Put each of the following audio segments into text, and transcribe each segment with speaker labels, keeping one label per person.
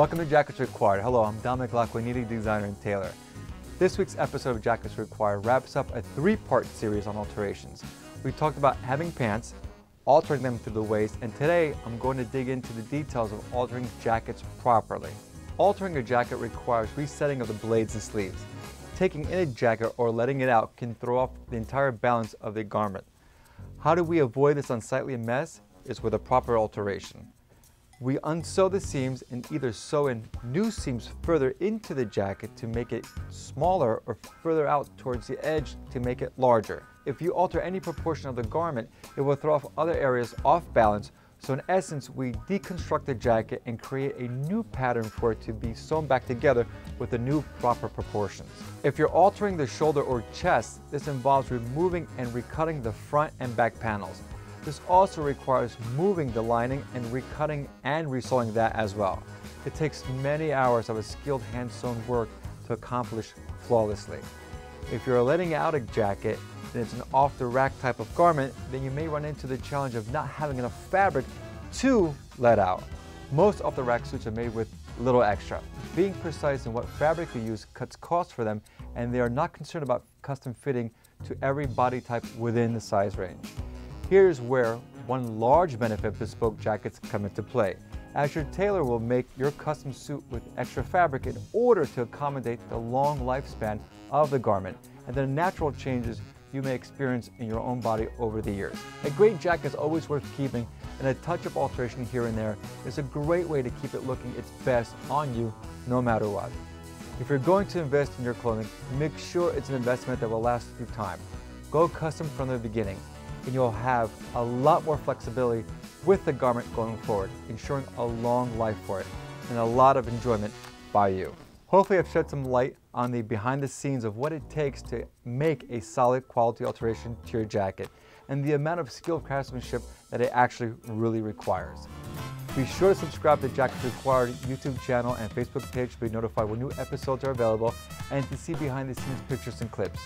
Speaker 1: Welcome to Jackets Required. Hello, I'm Dominic Lacquaniti, designer and tailor. This week's episode of Jackets Required wraps up a three-part series on alterations. We talked about hemming pants, altering them through the waist, and today I'm going to dig into the details of altering jackets properly. Altering a jacket requires resetting of the blades and sleeves. Taking in a jacket or letting it out can throw off the entire balance of the garment. How do we avoid this unsightly mess? Is with a proper alteration. We unsew the seams and either sew in new seams further into the jacket to make it smaller or further out towards the edge to make it larger. If you alter any proportion of the garment, it will throw off other areas off balance. So in essence, we deconstruct the jacket and create a new pattern for it to be sewn back together with the new proper proportions. If you're altering the shoulder or chest, this involves removing and recutting the front and back panels. This also requires moving the lining and recutting and resewing that as well. It takes many hours of a skilled hand-sewn work to accomplish flawlessly. If you're letting out a jacket and it's an off-the-rack type of garment, then you may run into the challenge of not having enough fabric to let out. Most off-the-rack suits are made with little extra. Being precise in what fabric you use cuts costs for them, and they are not concerned about custom fitting to every body type within the size range. Here's where one large benefit bespoke jackets come into play, as your tailor will make your custom suit with extra fabric in order to accommodate the long lifespan of the garment and the natural changes you may experience in your own body over the years. A great jacket is always worth keeping and a touch of alteration here and there is a great way to keep it looking its best on you no matter what. If you're going to invest in your clothing, make sure it's an investment that will last through time. Go custom from the beginning and you'll have a lot more flexibility with the garment going forward, ensuring a long life for it and a lot of enjoyment by you. Hopefully I've shed some light on the behind the scenes of what it takes to make a solid quality alteration to your jacket and the amount of skilled craftsmanship that it actually really requires. Be sure to subscribe to Jackets Required YouTube channel and Facebook page to be notified when new episodes are available and to see behind the scenes pictures and clips.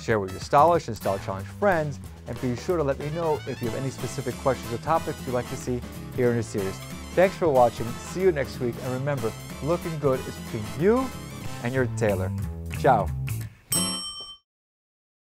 Speaker 1: Share with your stylish and style challenge friends and be sure to let me know if you have any specific questions or topics you'd like to see here in the series. Thanks for watching, see you next week, and remember, looking good is between you and your tailor. Ciao.